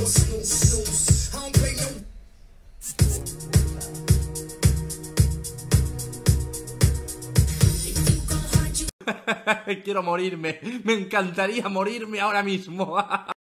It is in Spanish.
Quiero morirme. Me encantaría morirme ahora mismo.